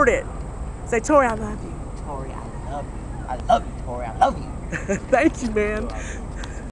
record it. Say, Tori, I love you. Tori, I love you. I love you, Tori. I love you. Thank you, man.